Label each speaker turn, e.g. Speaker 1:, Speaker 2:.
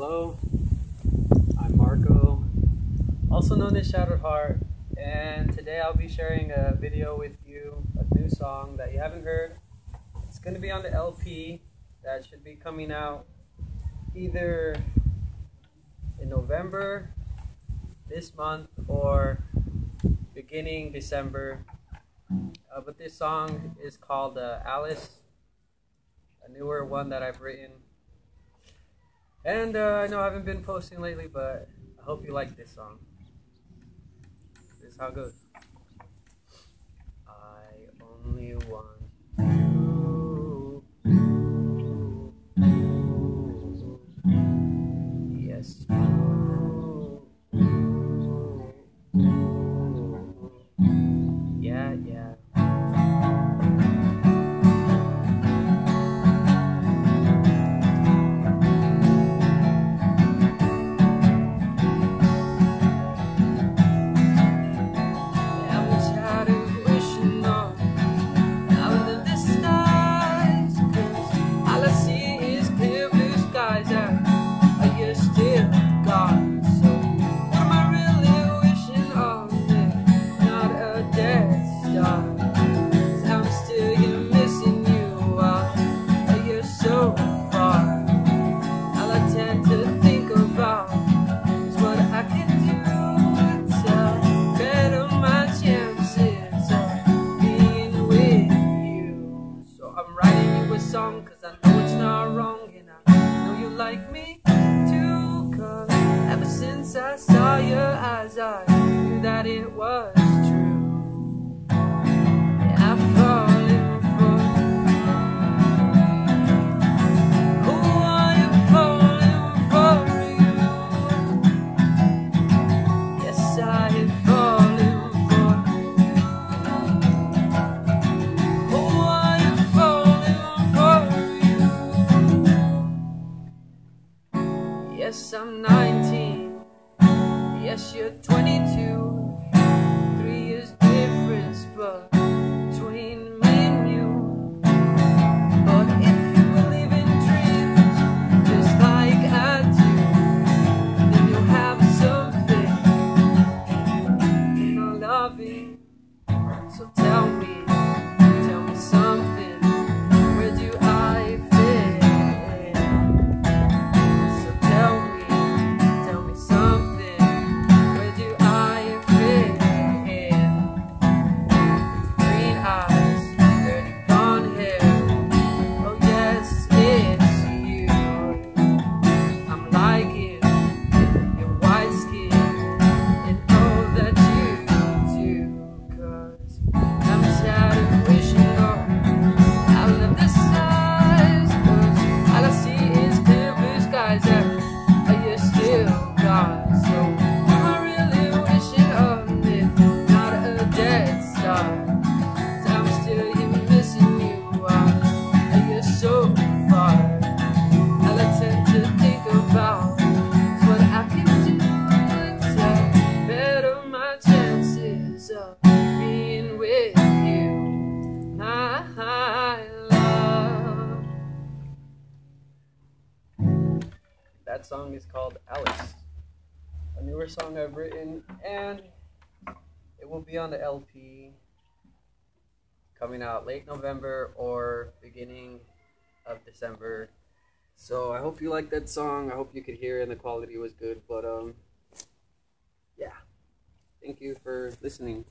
Speaker 1: Hello, I'm Marco, also known as Shadowed Heart, and today I'll be sharing a video with you, a new song that you haven't heard. It's going to be on the LP that should be coming out either in November this month or beginning December. Uh, but this song is called uh, Alice, a newer one that I've written. And uh, I know I haven't been posting lately, but I hope you like this song. This is how it goes. I only want eyes, I knew that it was Yes, you're 22. Three years difference, but That song is called Alice, a newer song I've written, and it will be on the LP coming out late November or beginning of December. So I hope you like that song. I hope you could hear and the quality was good. But um, yeah. Thank you for listening.